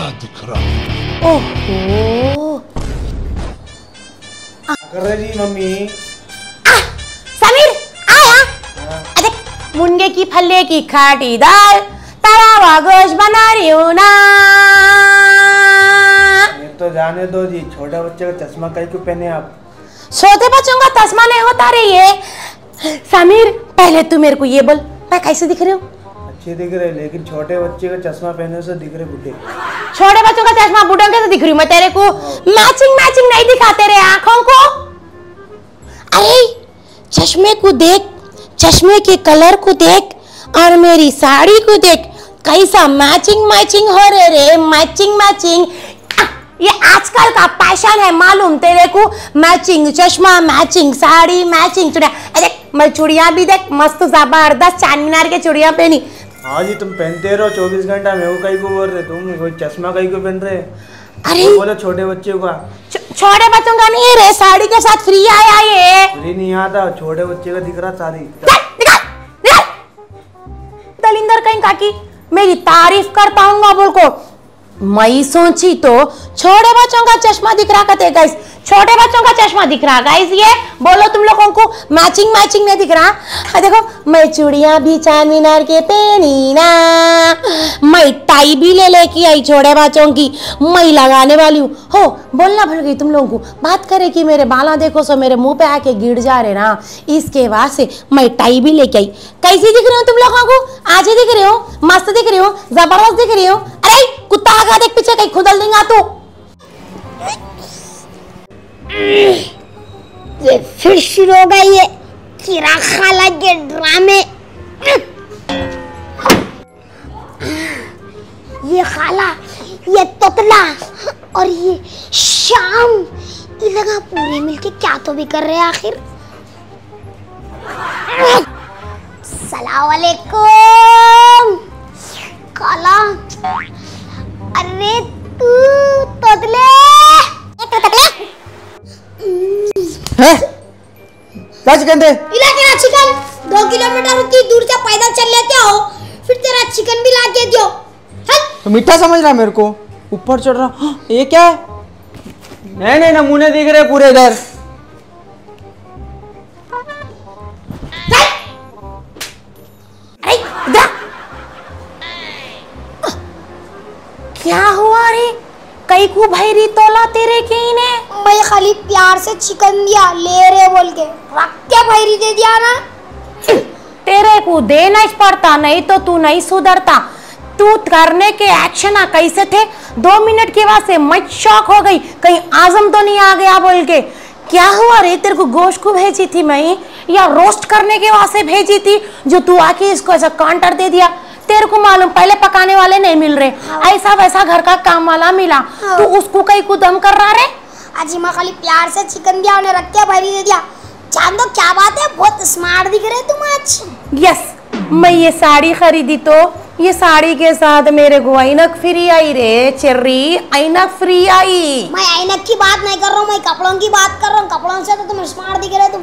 क्या दिख रहा ओहो कर रहे जी मम्मी समीर आया अरे मुनगे की फल्ले की खाटी दाल तवा गोश्त बना रही हूँ ना ये तो जाने दो जी छोटे बच्चे का चश्मा कहीं क्यों पहने आप छोटे बच्चों का चश्मा नहीं होता रही है समीर पहले तू मेरे को ये बोल मैं कैसे दिख रही हूँ अच्छे दिख रहे लेकिन छोटे बच्चे का चश्मा पहने से दिख रहे बुढ़े। छोटे बच्चों का चश्मा बूढ़ों कैसे दिख रही हूँ मैं तेरे को। मैचिंग मैचिंग नहीं दिखाते रे आँखों को। अरे चश्मे को देख चश्मे के कलर को देख और मेरी साड़ी को देख कैसा मैचिंग मैचिंग हो रहे रे। मैचिंग मैचिंग ये आजकल का पैशन है मालूम तेरे को? मैचिंग चश्मा मैचिंग साड़ी मैचिंग चूड़िया। अरे मैं चूड़िया भी देख मस्त ज़बरदस्त चार मीनार के चूड़िया पहनी। हाँ जी तुम पहनते रहो चौबीस घंटा मेरे को कहीं को बोल रहे तुम कोई चश्मा कहीं को पहन रहे? अरे! तो बोलो छोटे बच्चे का। छोटे बच्चों का नहीं है रे साड़ी के साथ फ्री आया ये। फ्री नहीं आता छोटे बच्चे का दिख रहा सारी निकाल, निकाल, निकाल। दलिंदर कहीं काकी मेरी तारीफ़ कर पाऊँगा बोल को। मैं सोची तो छोटे बच्चों का चश्मा दिख रहा कहते गाइस छोटे बच्चों का चश्मा दिख रहा गाइस ये बोलो तुम लोगों को मैचिंग मैचिंग नहीं दिख रहा। देखो मैं चूड़ियाँ भी चार मीनार के पहनी ना मैं टाई भी ले लेके आई छोटे बच्चों की मैं लगाने वाली हूँ। हो, बोलना भूल गई तुम लोगों को, बात करे कि मेरे बाला देखो सो मेरे मुँह पे आके गिर जा रहे ना, इसके बाद से मैं टाई भी लेके आई। कैसी दिख रही हूँ तुम लोगों को? आज ही दिख रही हूँ, मस्त दिख रही हूँ, ज़बरदस्त दिख रही हूँ अरे कुत्ता आगा देख पीछे कहीं खुदल देगा तू। ये फिर शुरू हो गई ये किरा खाला के ड्रामे। ये खाला, ये तोतला और ये शाम, ये लगा पूरे मिलके क्या तो भी कर रहे हैं आखिर। सलामकुम खाला अरे तू तोतले तोतले है? क्या चिकन थे? इलाके ना चिकन। दो किलोमीटर उतनी दूर से पैदल चल लेते हो फिर तेरा चिकन भी ला के दियो। तो मीठा समझ रहा मेरे को। ऊपर चढ़ रहा हाँ, ये क्या है? नहीं नहीं नमूने दिख रहे पूरे इधर। क्या हुआ रे? कई को भैरी तोला तेरे के ही ने? मैं खाली प्यार से चिकन दिया ले रे बोल के। रख के भैरी दे दिया ना? तेरे को देना ही पड़ता नहीं तो तू नहीं सुधरता। तू करने के एक्शन आ कैसे थे? दो मिनट के बाद से मैं शॉक हो गई कहीं आज़म तो नहीं आ गया बोल के। क्या हुआ रे? तेरे को गोश्त को भेजी थी मैं या रोस्ट करने के वास्ते भेजी थी जो तू आके इसको ऐसा काउंटर दे दिया? तेरे को मालूम पहले पकाने वाले नहीं मिल रहे। ऐसा वैसा घर का काम वाला मिला। तू उसको कहीं को दम कर रहा रे? आज मैं खाली प्यार से चिकन दिया उन्हें रख के भैरी दे दिया। जान दो क्या बात है बहुत स्मार्ट दिख रहे तुम आज। यस मैं ये साड़ी खरीदी तो ये साड़ी के साथ मेरे को ऐनक फ्री आई रे चेर्री ऐनक फ्री आई। मैं ऐनक की बात नहीं कर रहा हूँ मैं कपड़ों की बात कर रहा हूँ। कपड़ों से तो तुम स्मार्ट दिख रहे तुम।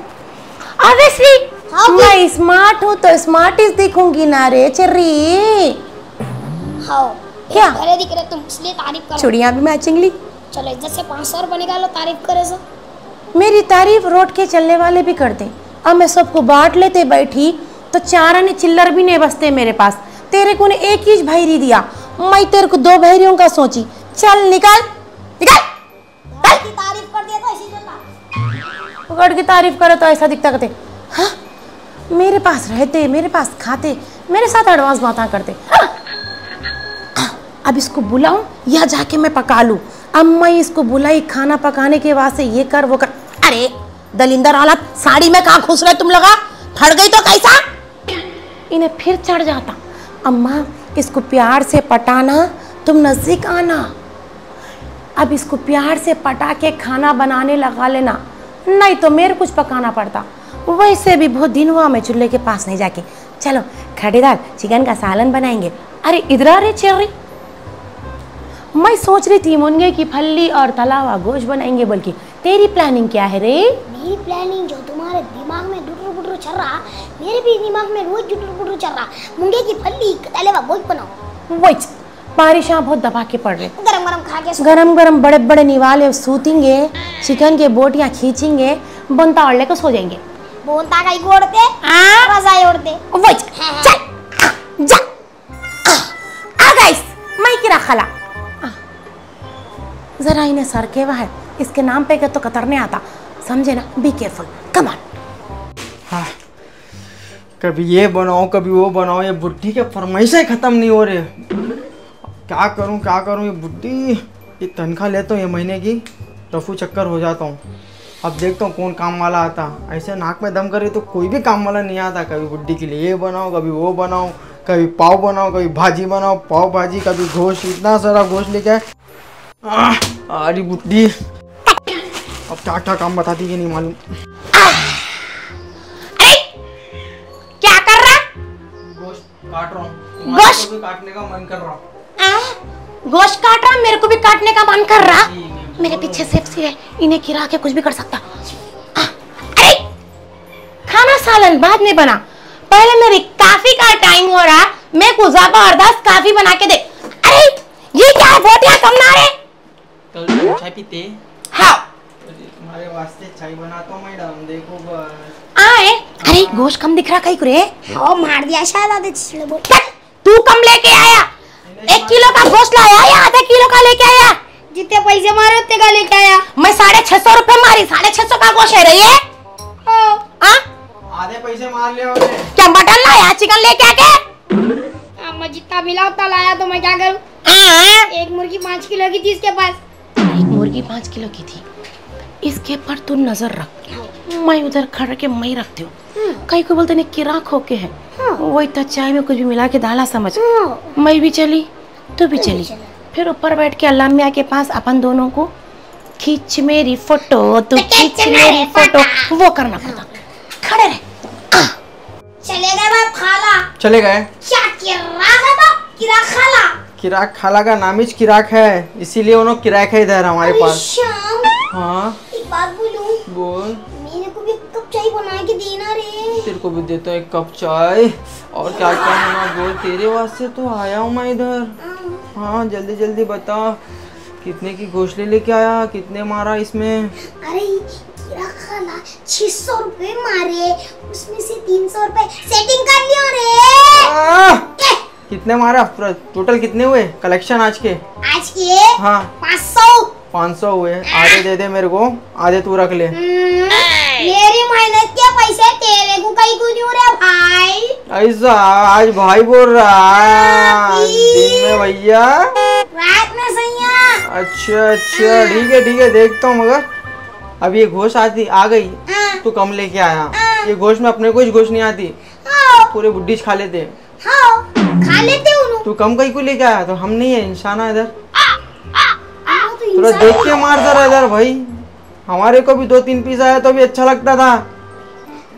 ऑब्वियसली हाँ, मैं स्मार्ट हूँ तो स्मार्ट इस दिखूँगी ना रे चेर्री। हाँ क्या? भरे दिख रहे तुम इसलिए तारीफ़ करो। चुड़िया भी मैचिंग ली। चलो इज़्ज़त से पाँच सौ रुपये निकालो तारीफ़ करे सो मेरी तारीफ़ रोड के चलने वाले भी करते अब मैं सबको बांट लेते बैठी तो चार आने चिल्लर भी नहीं बसते मेरे पास। तेरे को ने एक ही भैरी दिया। मैं तेरे को दो भैरियों का सोची। चल निकाल। निकाल। तारीफ़ कर दिया था इसी पकड़ की तारीफ़ करे तो ऐसा दिखता करते हाँ? मेरे पास रहते, मेरे पास खाते, मेरे साथ एडवांस बातें करते। हाँ? अब इसको बुलाऊं या जाके मैं पका लूँ? अब मैं इसको बुलाई खाना पकाने के वास्ते ये कर, वो कर। अरे, दलिंदर औलाद, साड़ी में कहाँ घुस रहे तुम लगा फट गई तो कैसा? इन्हें फिर चढ़ जाता। अम्मा, इसको प्यार से पटाना, तुम नज़दीक आना। अब इसको प्यार से पटा के खाना बनाने लगा लेना। नहीं तो मेरे कुछ पकाना पड़ता। वैसे भी बहुत दिन हुआ मैं चूल्हे के पास नहीं जाके। चलो खड़ी दाल चिकन का सालन बनाएँगे। अरे इधर आ रे चेरी। मैं सोच रही थी मुनगे की फल्ली और तलावा गोश्त बनाएँगे बल्कि। तेरी प्लानिंग क्या है रे? मेरी प्लानिंग जो तुम्हारे दिमाग में डुटर बुटर चल रहा मेरे भी दिमाग में रोज डुटर बुटर चल रहा। मुंगे की फल्ली तले वा गोश्त बनाओ। वेट बारिश यहाँ बहुत दबा के पड़ रही गरम गरम खा के गरम गरम बड़े बड़े निवाले सूतेंगे चिकन के बोटियाँ खींचेंगे बनता और लेकर सो जाएँगे। बोलता का ओढ़ते? रजाई ओढ़ते वही चल। जा। आ गाइस मैं किरा खला। जरा इन्हें सर के है। इसके नाम पे के तो कतरने आता। समझे ना? बी केयरफुल कम ऑन हाँ। कभी ये बनाओ कभी वो बनाओ। ये बुढ़ी के फरमाइशें ख़त्म नहीं हो रहे। क्या करूँ क्या करूँ? ये बुढ़ी ये तनख्वाह लेता हूँ ये महीने की रफू चक्कर हो जाता हूँ। अब देखता हूँ कौन काम वाला आता। ऐसे नाक में दम करे तो कोई भी काम वाला नहीं आता। कभी बुढ़ी के लिए ये बनाओ कभी वो बनाओ कभी पाव बनाओ कभी भाजी बनाओ पाव भाजी कभी गोश्त इतना सारा गोश्त लेके आए। अरे बुढ़ी अब क्या क्या काम बताती है नहीं मालूम। क्या कर रहा गोश्त काट रहा हूँ। गोश्त? काटने का मन कर रहा हूँ। गोश्त काट रहा मेरे को भी काटने का मन कर रहा। मेरे पीछे सेफ्सी है इन्हें गिरा के कुछ भी कर सकता। आ, अरे! खाना सालन बाद में बना। पहले मेरी काफ़ी का टाइम हो रहा। मैं कुजा को ज़बरदस्त काफ़ी बना के दे। अरे! ये क्या है बोटियाँ कम ना रे? कल चाय पीते हाँ। तुम्हारे वास्ते चाय बनाता हूँ मैडम देखो बस। आए। अरे गोश्त कम दिख रहा कहीं रे? हाँ मार दिया शायद आधे छिछले बोल। तू कम लेके आया। एक किलो का गोश्त लाया या आधा किलो का लेके आया। जितने पैसे मारे उतने का लेके आया। मैं साढ़े छह सौ रुपए मारी साढ़े छह सौ का गोश्त है रे ये। हाँ। आधे पैसे मार ले क्या मटन लाया चिकन लेके आके? हाँ, मैं जितना मिला उतना लाया तो मैं क्या करूँ? हाँ? एक मुर्गी पाँच किलो की थी इसके पास। एक मुर्गी पाँच किलो की थी। इसके पर तू नज़र रख। मैं उधर खड़ के मैं रखती हूँ। कहीं को बोलते नहीं किरा खोके है। वही तो चाय में कुछ भी मिला के डाला समझ। मैं भी चली तू भी चली। फिर ऊपर बैठ के अल्लाह मियाँ के पास अपन दोनों को खींच मेरी फ़ोटो तू खींच मेरी फ़ोटो। वो करना पड़ता। खड़े रहे। चले गए बाप खाला। चले गए। क्या किरा था तो किरा खाला। किराक खाला का नाम ही किराक है। इसीलिए उन्होंने किराक है इधर हमारे पास। हाँ। एक बात बोलूँ? बोल। मेरे को भी एक कप चाय बना के देना रे। तेरे को भी देता हूँ एक कप चाय। और क्या क्या होना बोल तेरे वास्ते तो आया हूँ मैं इधर। हाँ जल्दी जल्दी बता कितने की घोषले लेके आया कितने मारा इसमें? अरे छह सौ रुपए मारे उसमें से तीन सौ रुपए सेटिंग कर लियो रे। कितने मारा? टोटल कितने हुए? कलेक्शन आज के? आज के हाँ। पाँच सौ। पाँच सौ हुए। आधे दे दे मेरे को आधे तू रख ले। मेरी मेहनत के पैसे तेरे को कहीं को नहीं रे भाई? ऐसा आज भाई बोल रहा है। दिन में भैया। रात में सैया। अच्छा अच्छा ठीक है ठीक है देखता हूँ मगर। अब ये घोष आती आ गई। हाँ, तू कम लेके आया। ये घोष में अपने को घोष नहीं आती। हाँ, पूरे बुड्ढी खा लेते। हाँ, खा लेते तू कम कहीं को लेके आया? तो हम नहीं है इंसान है इधर। हाँ, थोड़ा देख के मार जरा इधर भाई। हमारे को भी दो तीन पीस आया तो भी अच्छा लगता था।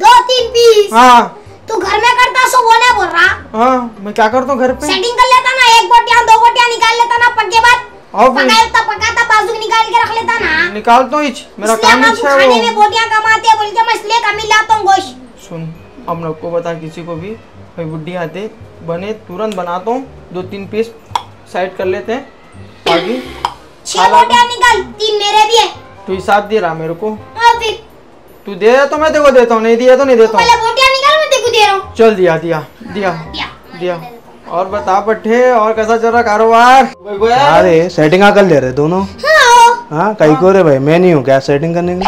दो तीन पीस हाँ। तू घर में करता सो वो नहीं बोल रहा। हाँ मैं क्या करता हूँ घर पे? सेटिंग कर लेता ना एक बोटियाँ दो बोटियाँ निकाल लेता ना पक्के बाद और फिर? पकाया तो पकाता बाजू निकाल के रख लेता ना। निकालता हूँ इच मेरा काम हम इच्छा है खाने वो। में बोटियाँ कमाते हैं बोल के मैं इसलिए कमी लाता हूँ गोश्त सुन अब लोग को बता किसी को भी भाई बुढ़ी आते बने तुरंत बनाता हूँ दो तीन पीस साइड कर लेते हैं बाकी छह बोटियाँ निकाल तीन मेरे भी है। तू ही साथ दे रहा मेरे को। तू दे तो मैं तेरे को देता हूँ नहीं दिया तो नहीं देता हूँ। बोटियाँ निकाल मैं तेको दे चल दिया दिया दिया दिया। दिया। और बता पट्टे और कैसा चल रहा कारोबार? अरे सेटिंग कर ले रहे दोनों? हाँ। हाँ कहीं को रे भाई मैं नहीं हूँ क्या सेटिंग करने की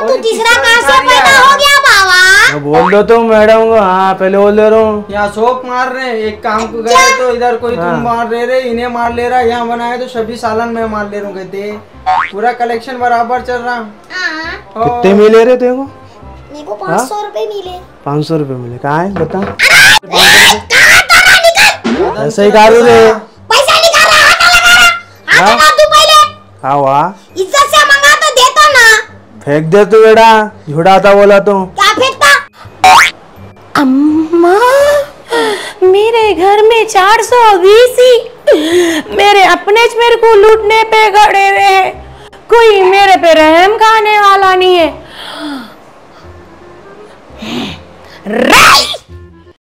तो तू तीसरा कहाँ से पैदा हो गया बाबा? बोल दो तो मैडम को हाँ पहले बोल दे रहा हूँ यहाँ सोप मार रहे हैं एक काम को गए तो इधर कोई तुम हाँ। मार ले रहे इन्हें मार ले रहा यहाँ बनाए तो सभी सालन में मार ले रहा हूँ कहते पूरा कलेक्शन बराबर चल रहा। हाँ। कितने मिले रहे तेरे को? मेरे को पाँच सौ रुपए मिले। पाँच सौ रुपये मिले कहाँ है? बता। कहाँ कहाँ निकल? ऐसे ही कारू रे पैसा निकाल रहा हाथ लगा रहा। हाथ हाँ? तू पहले। हाँ वाह इज़्ज़त से मंगा तो देता ना फेंक दे तू बेटा झूठा था बोला तो। क्या फेंकता? अम्मा, मेरे घर में चार सौ बीस मेरे अपने मेरे को लूटने पे खड़े हुए हैं। कोई मेरे पे रहम खाने वाला नहीं है। राइट